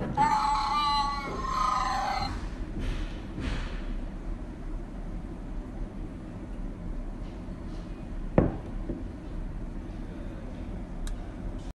Ah!